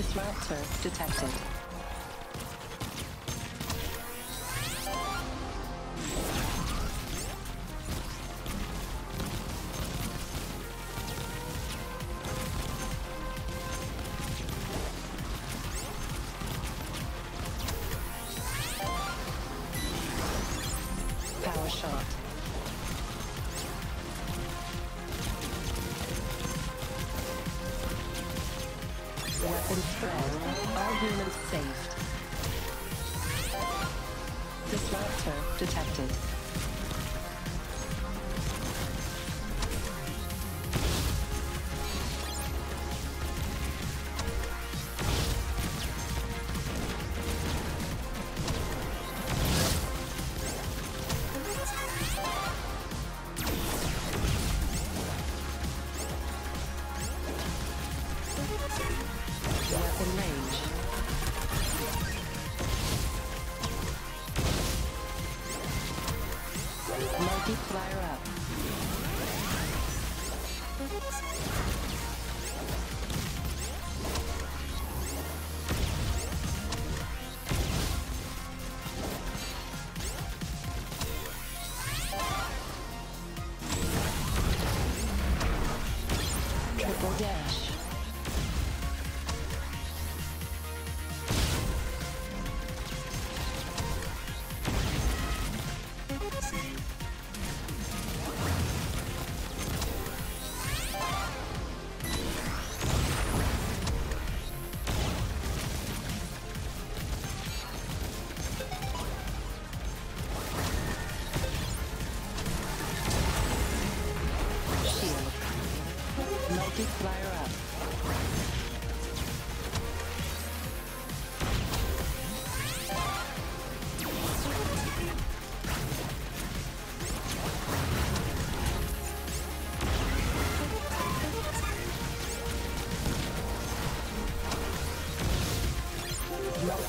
Disruptor detected. assistance. Triple Dash.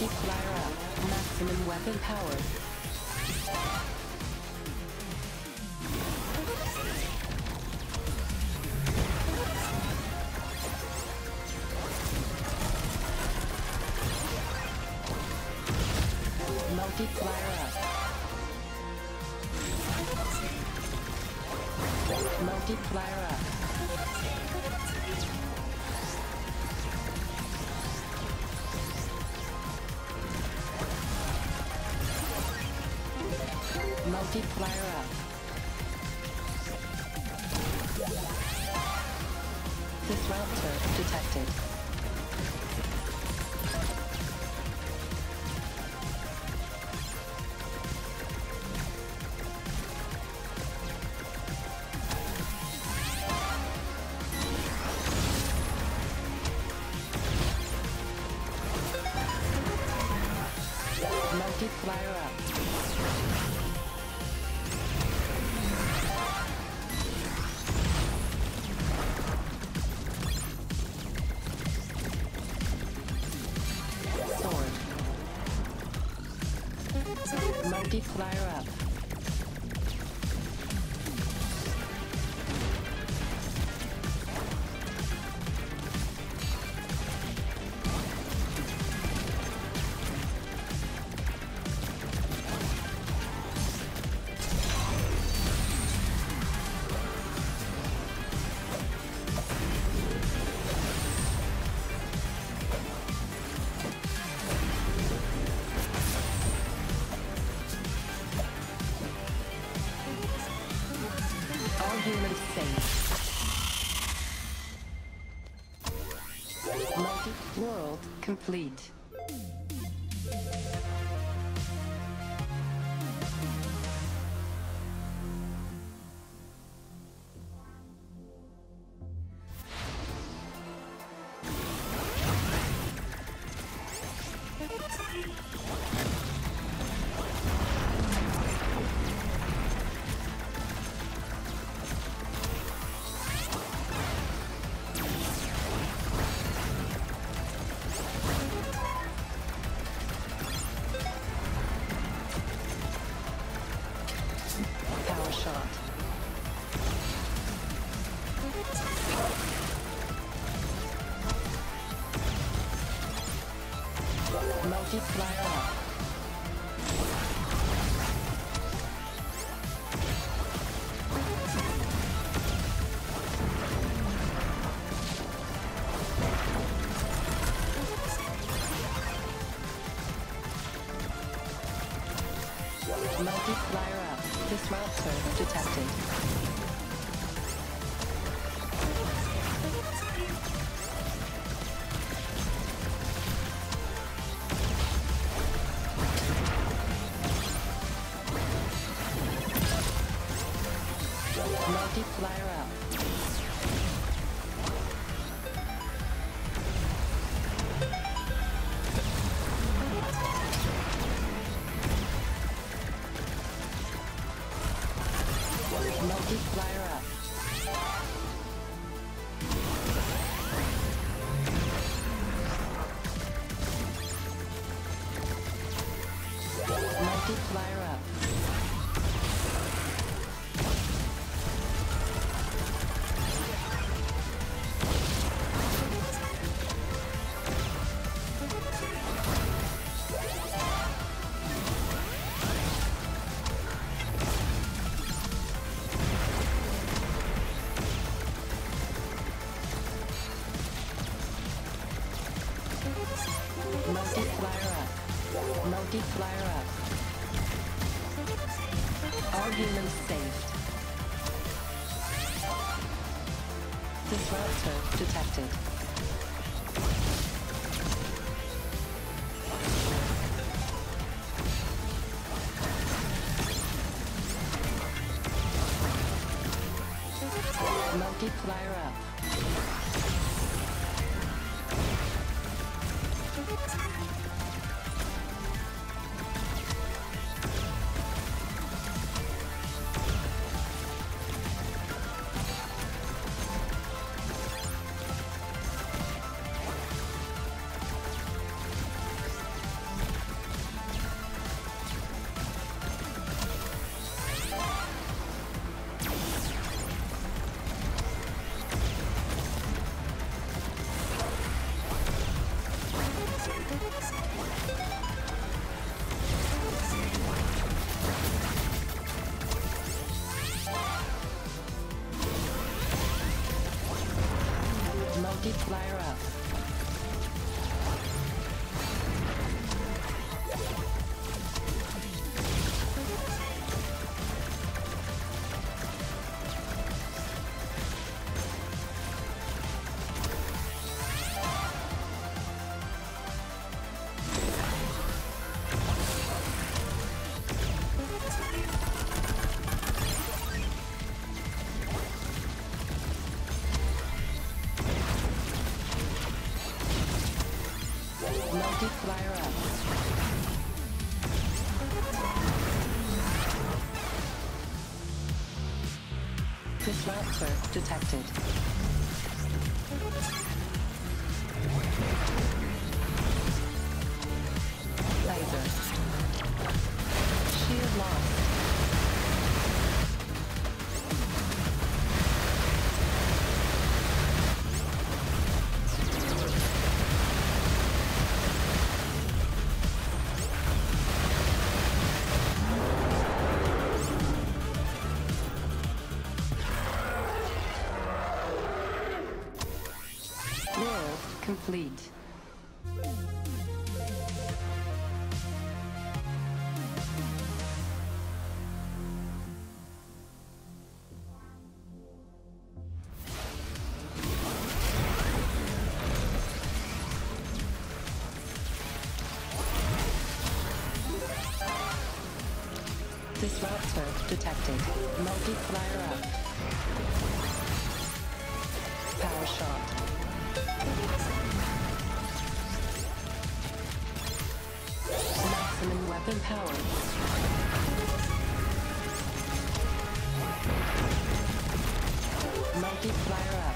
Flyer up. Maximum weapon power. complete. 对 detected. Laser. Shield lost. detected. Multiplier up. Power shot. Maximum weapon power. Multiplier up.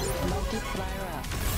Multiplier up.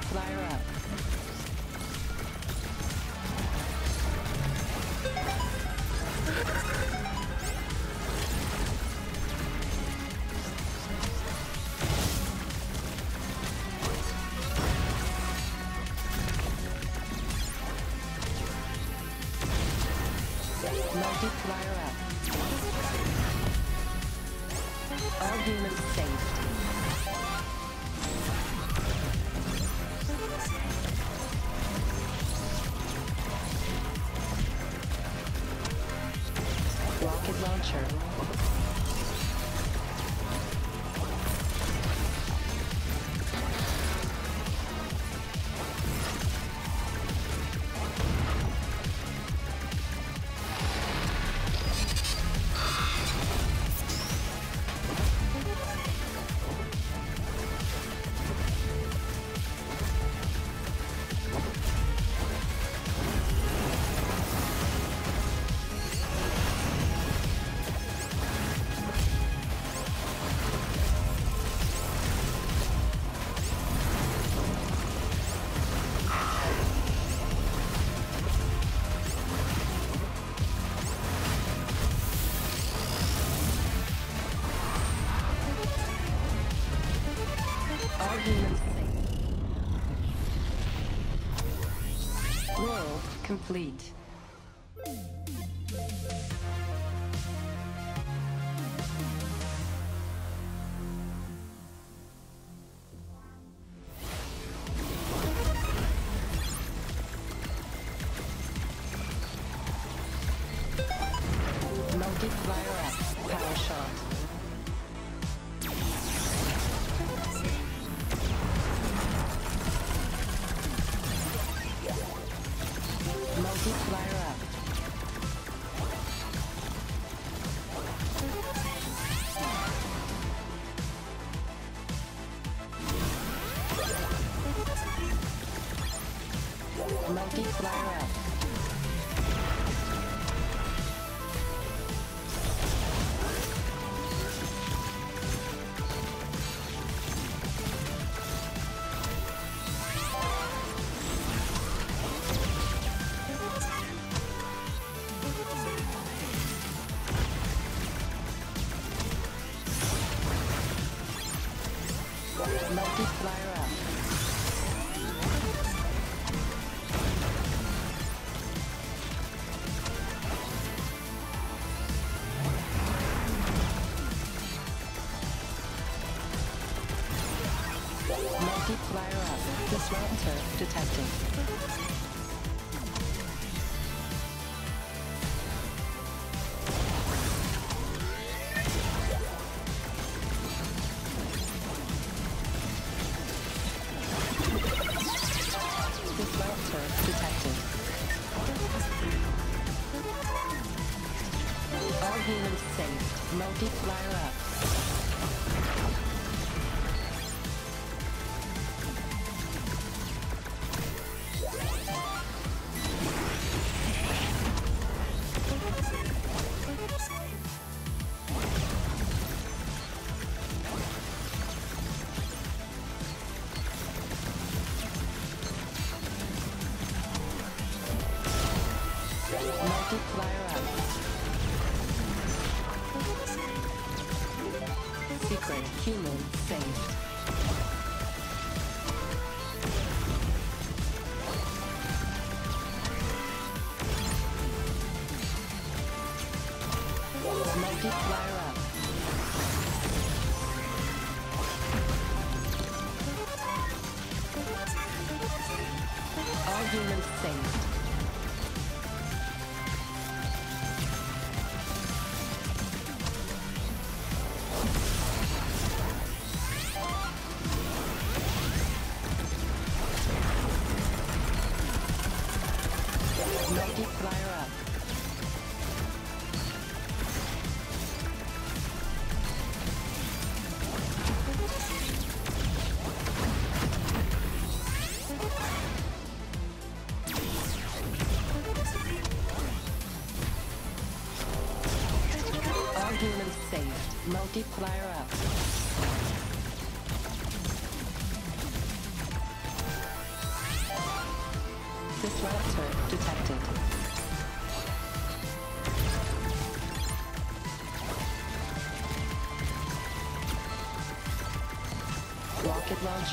Multiplier up. Complete. Multiplier up. Disruptor detected.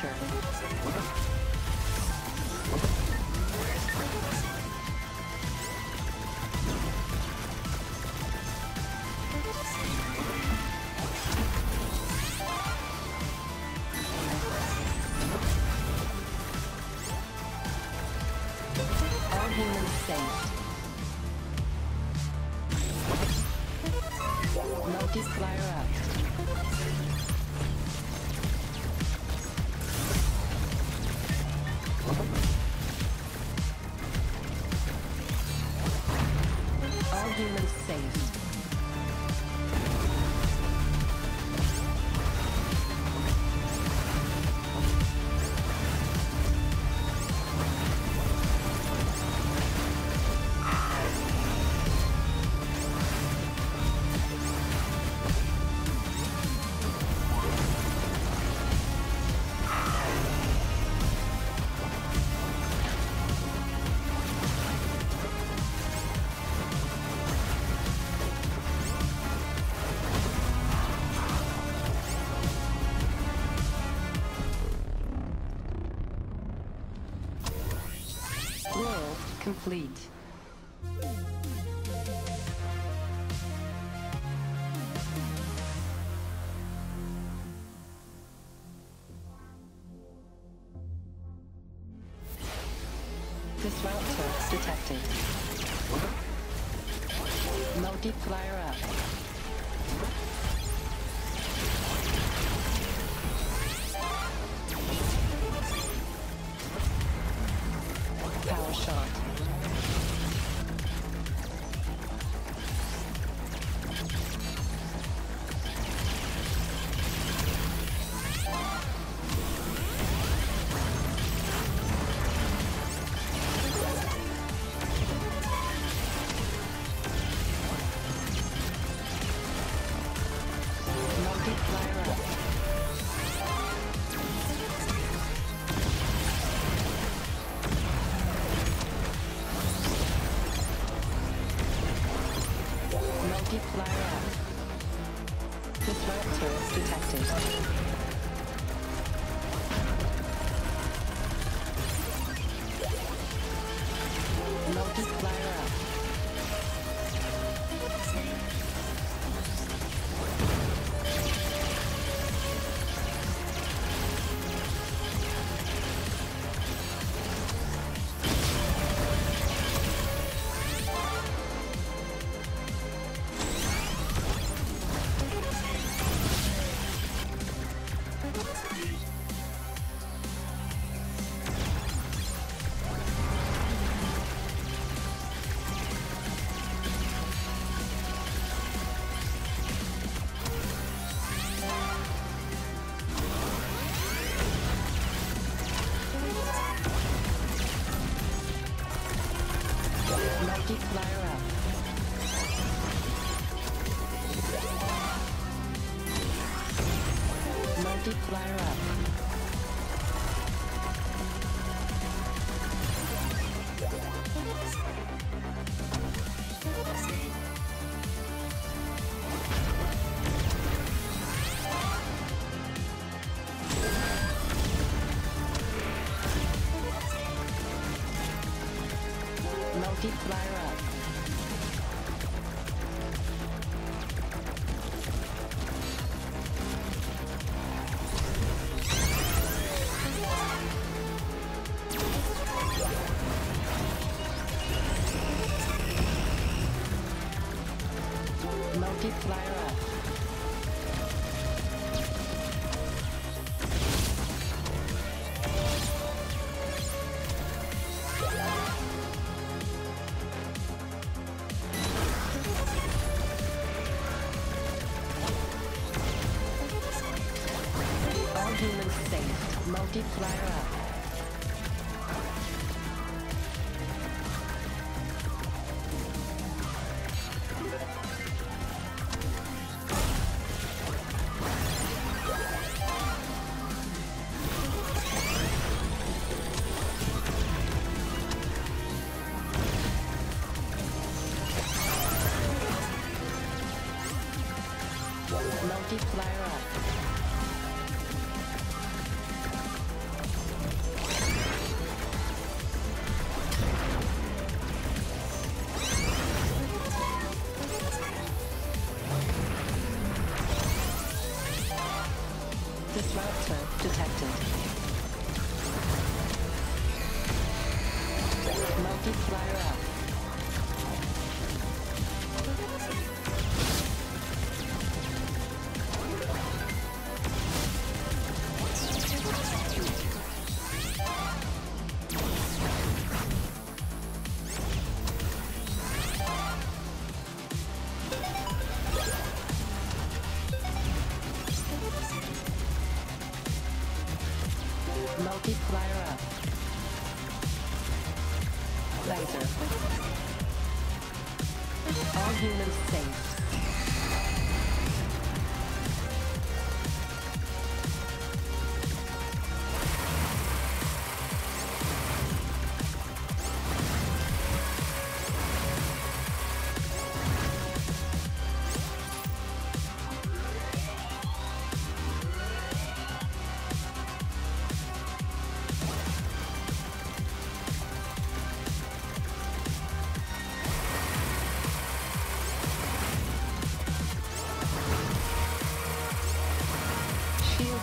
Rocket complete. Disruptor detected. Multiplier up. で Multiplier up. Multiplier up. Laser. All humans safe.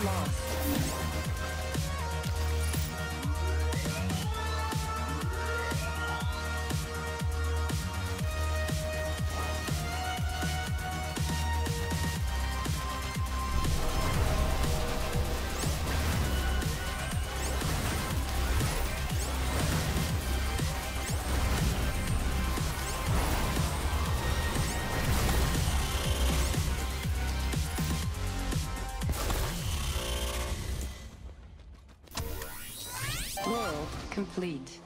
Lost. Complete.